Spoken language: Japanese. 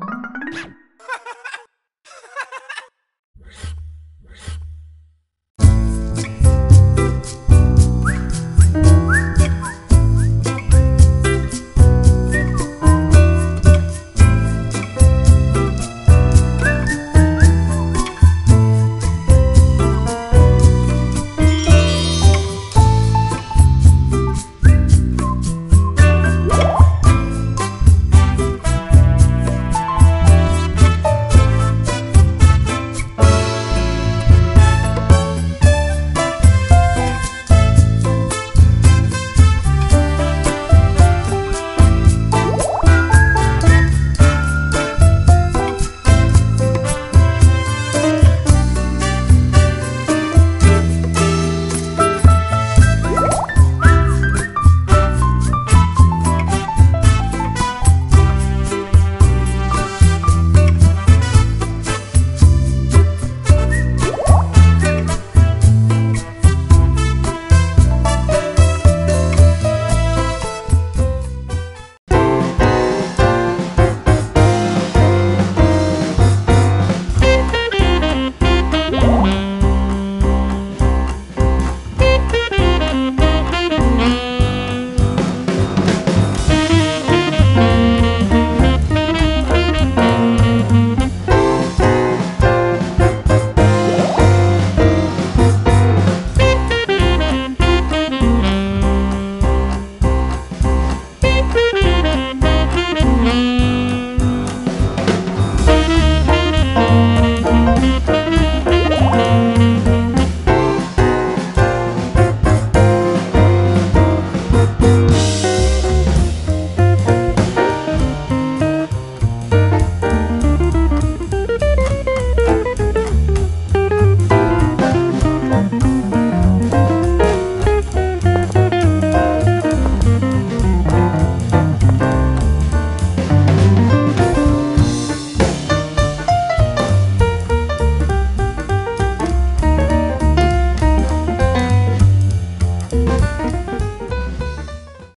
ハハハハ!